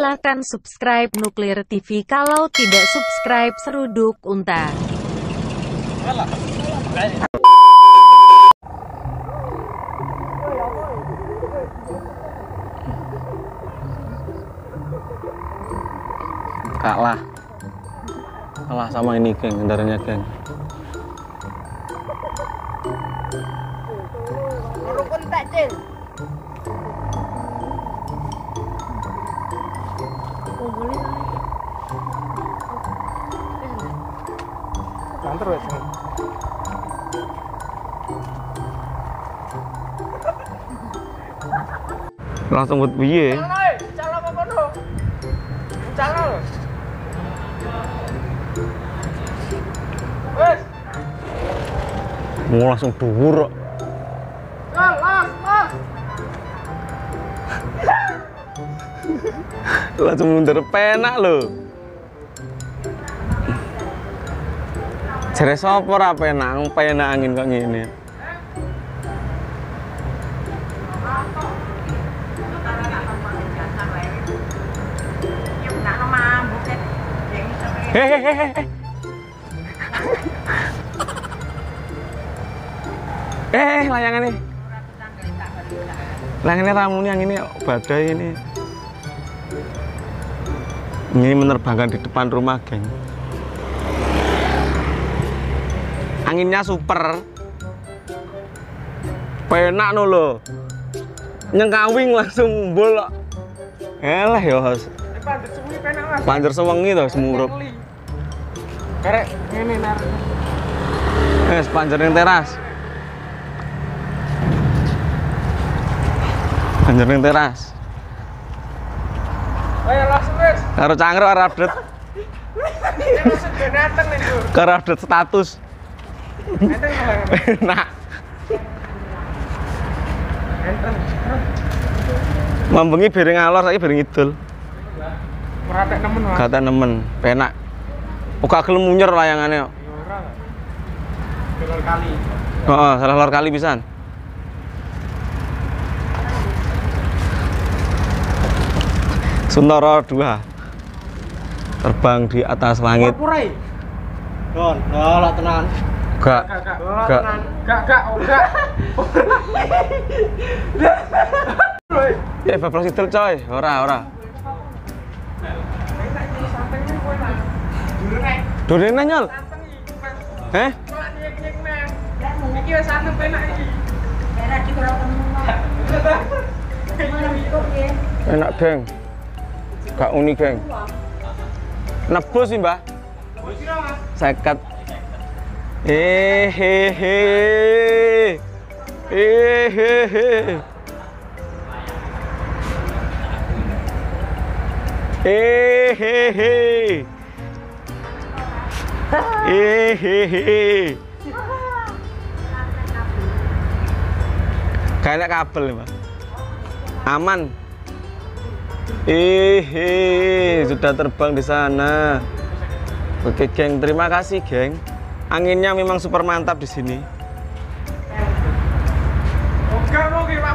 Silahkan subscribe Nuklir TV kalau tidak subscribe Seruduk Unta. kalah kalah sama ini geng kendaraannya geng Rukun tak cil. Langsung buat piye Calo apa kono? Calo. Wes, mau langsung dhuwur kok. Langsung mundur penak lho jare sapa ora penak penak angin kok ngene Hehehe. Eh, layangan nih. Layangannya ramu nih, yang ini badai ini. Ini menerbangkan di depan rumah, geng. Anginnya super. Penak no lo. Nyengkawing langsung bolok. Elah ya, Hos. Pandet suwi penak mas. Panjer sewengi to semurup. Karek ngene nar. Eh, panjer yang teras. Panjer yang teras. Karo cangkruk ora update, karo update status. Nah, Enteng. mambengi bareng alor saiki bareng idul. Meratek nemen mas. Kata nemen, penak. Uga gelem munyer layangane. kok. Ya ora lah. Belol kali. Heeh, salah lor kali pisan. Suntoro 2 terbang di atas langit. Purai. Don, nolak tenan. Gak, Gak, gak. gak. Gak, gak. Ya bablas idul coy, ora ora. Durene nyol. Heh? Iki wis santai penak iki. Enak, geng. Gak unik, geng. Nebus sih, Mbah. Seket. Eh, he, he. Eh, he, he. Eh, he, he. Eh, he, he. Kayak kabel, Mbak. Aman. Eh, sudah terbang di sana. Oke, geng, terima kasih, geng. Anginnya memang super mantap di sini. Oke, mau ki Pak